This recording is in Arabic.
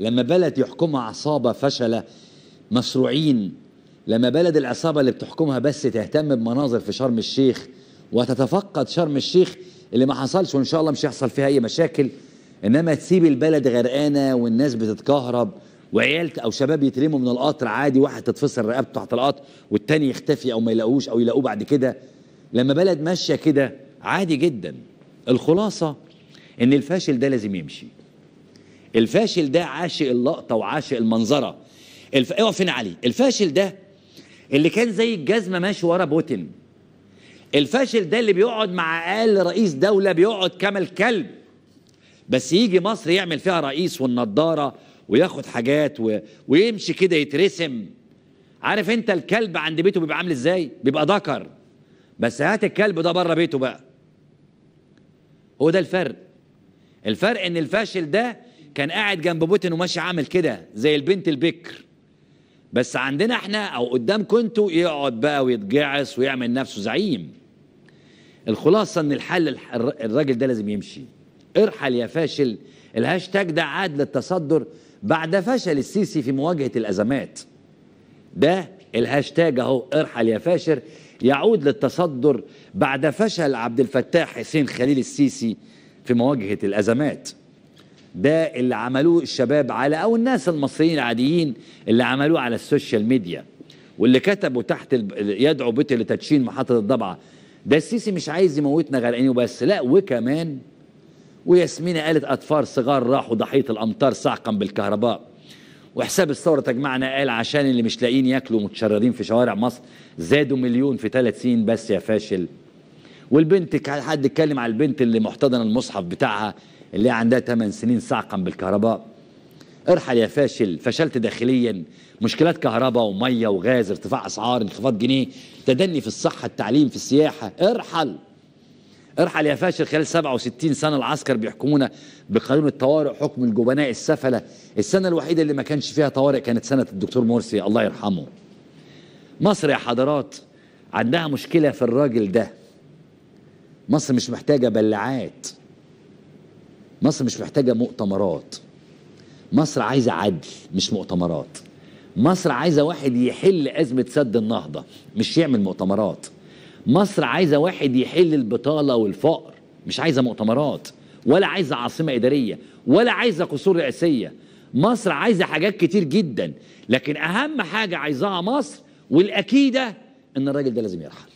لما بلد يحكمها عصابة فشلة مشروعين لما بلد العصابة اللي بتحكمها بس تهتم بمناظر في شرم الشيخ وتتفقد شرم الشيخ اللي ما حصلش وإن شاء الله مش هيحصل فيها أي مشاكل إنما تسيب البلد غرقانة والناس بتتكهرب وعيال أو شباب يترموا من القطر عادي واحد تتفصل رقبته تحت القطر والتاني يختفي أو ما يلاقوش أو يلاقوه بعد كده. لما بلد ماشية كده عادي جدا. الخلاصة إن الفاشل ده لازم يمشي. الفاشل ده عاشق اللقطة وعاشق المنظرة. الف... اقف هنا علي. الفاشل ده اللي كان زي الجزمة ماشي ورا بوتين الفاشل ده اللي بيقعد مع أقل رئيس دولة بيقعد كما الكلب. بس يجي مصر يعمل فيها رئيس والنضارة وياخد حاجات و... ويمشي كده يترسم. عارف انت الكلب عند بيته بيبقى عامل إزاي؟ بيبقى ذكر. بس هات الكلب ده بره بيته بقى. هو ده الفرق. الفرق ان الفاشل ده كان قاعد جنب بوتين وماشي عامل كده زي البنت البكر. بس عندنا إحنا أو قدامكم أنتوا يقعد بقى ويتجعس ويعمل نفسه زعيم. الخلاصة إن الحل الح- الر- الراجل ده لازم يمشي. ارحل يا فاشل الهاشتاج ده عاد للتصدر بعد فشل السيسي في مواجهة الأزمات. ده الهاشتاج أهو ارحل يا فاشل يعود للتصدر بعد فشل عبد الفتاح حسين خليل السيسي في مواجهة الأزمات. ده اللي عملوه الشباب على أو الناس المصريين العاديين اللي عملوه على ال social media واللي كتبوا تحت يدعو بوتين لتدشين محطة الضبعة. ده السيسي مش عايز يموتنا غرقانين وبس لا وكمان وياسمينة قالت أطفال صغار راحوا ضحية الأمطار صعقا بالكهرباء. وحساب الثورة تجمعنا قال عشان اللي مش لاقيين ياكلوا متشردين في شوارع مصر زادوا مليون في ثلاث سنين بس يا فاشل. والبنت حد اتكلم على البنت اللي محتضنة المصحف بتاعها اللي عندها 8 سنين صعقا بالكهرباء. ارحل يا فاشل فشلت داخليا. مشكلات كهرباء ومية وغاز ارتفاع أسعار انخفاض جنيه. تدني في الصحة التعليم في السياحة. ارحل. ارحل يا فاشل خلال 67 سنة العسكر بيحكمونا بقانون الطوارئ حكم الجبناء السفلة. السنة الوحيدة اللي ما كانش فيها طوارئ كانت سنة الدكتور مرسي الله يرحمه. مصر يا حضرات عندها مشكلة في الراجل ده. مصر مش محتاجة بلعات مصر مش محتاجة مؤتمرات. مصر عايزة عدل مش مؤتمرات. مصر عايزة واحد يحل أزمة سد النهضة مش يعمل مؤتمرات. مصر عايزة واحد يحل البطالة والفقر مش عايزة مؤتمرات. ولا عايزة عاصمة إدارية ولا عايزة قصور رئاسية. مصر عايزة حاجات كتير جدا. لكن أهم حاجة عايزاها مصر والأكيدة إن الراجل ده لازم يرحل.